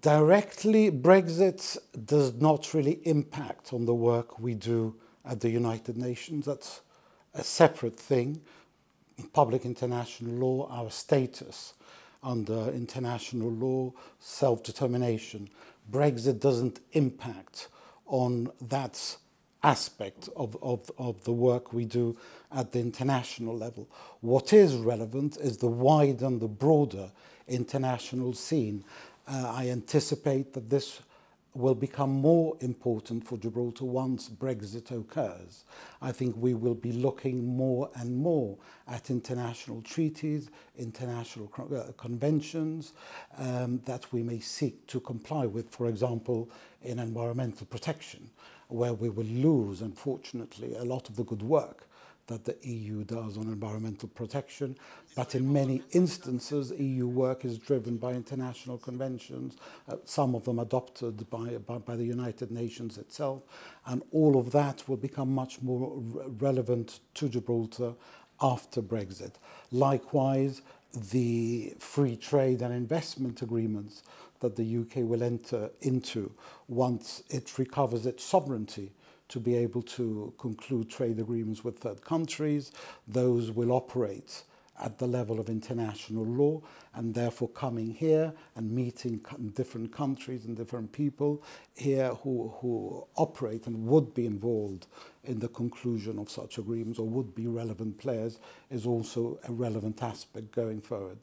directly, Brexit does not really impact on the work we do at the United Nations. That's a separate thing. Public international law, our status under international law, self-determination. Brexit doesn't impact on that aspect of, of, of the work we do at the international level. What is relevant is the wide and the broader international scene. Uh, I anticipate that this will become more important for Gibraltar once Brexit occurs. I think we will be looking more and more at international treaties, international uh, conventions um, that we may seek to comply with, for example, in environmental protection, where we will lose, unfortunately, a lot of the good work that the EU does on environmental protection, but in many instances EU work is driven by international conventions, uh, some of them adopted by, by, by, the United Nations itself, and all of that will become much more relevant to Gibraltar after Brexit. Likewise, the free trade and investment agreements that the UK will enter into once it recovers its sovereignty to be able to conclude trade agreements with third countries. Those will operate at the level of international law and therefore coming here and meeting different countries and different people here who, who operate and would be involved in the conclusion of such agreements or would be relevant players is also a relevant aspect going forward.